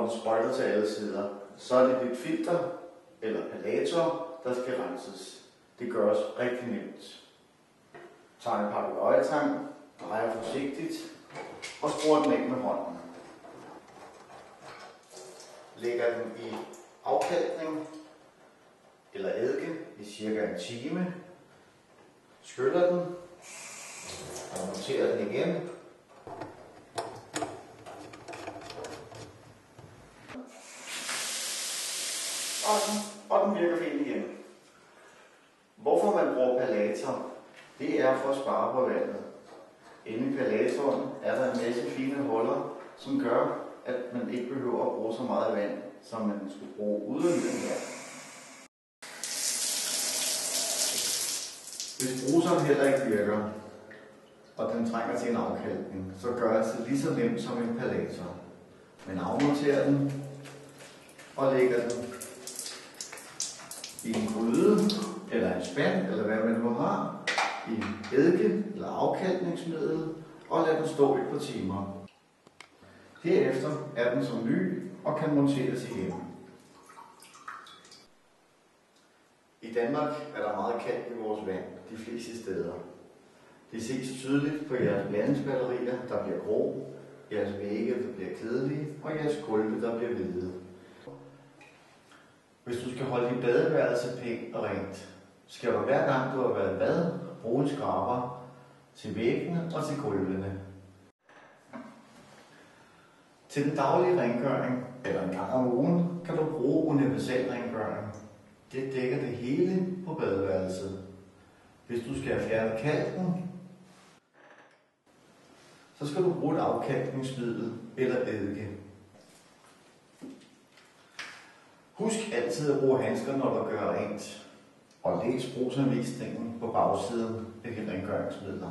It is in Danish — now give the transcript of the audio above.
den sprøjter til alle sider, så er det dit filter eller palator, der skal renses. Det gøres rigtig nemt. Tag en pakke drejer forsigtigt og skruer den af med hånden. Lægger den i afkalkning eller eddike i cirka en time. Skyller den og monterer den igen. Og den, og den virker fint igen. Hvorfor man bruger palator, det er for at spare på vandet. Inde i palatoren er der en masse fine huller, som gør, at man ikke behøver at bruge så meget vand, som man skulle bruge uden den her. Hvis bruseren heller ikke virker, og den trænger til en afkalkning, så gør det altså lige så nemt som en palator. Man afmonterer den og lægger den i en gryde, eller en spand, eller hvad man nu har, i eddike eller afkalkningsmiddel, og lad den stå et par timer. Herefter er den som ny og kan monteres igen. I Danmark er der meget kalk i vores vand, de fleste steder. Det ses tydeligt på jeres blandingsbatterier, der bliver grå, jeres vægge, der bliver kedelige, og jeres gulve, der bliver hvide. Hvis du skal holde dit badeværelse pænt og rent, skal du hver gang du har været bad, bruge en skraber til væggene og til gulvene. Til den daglige rengøring, eller en gang om ugen, kan du bruge universal rengøring. Det dækker det hele på badeværelset. Hvis du skal have fjernet kalken, så skal du bruge et afkalkningsmiddel eller eddike. Husk altid at bruge handsker, når du gør rent, og læs brugsanvisningen på bagsiden ved de.